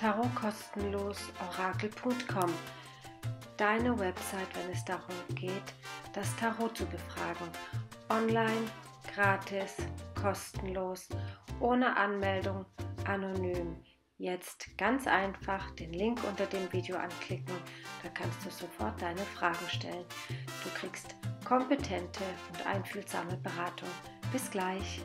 Tarot kostenlos orakel.com. Deine Website, wenn es darum geht, das Tarot zu befragen. Online, gratis, kostenlos, ohne Anmeldung, anonym. Jetzt ganz einfach den Link unter dem Video anklicken, da kannst du sofort deine Fragen stellen. Du kriegst kompetente und einfühlsame Beratung. Bis gleich.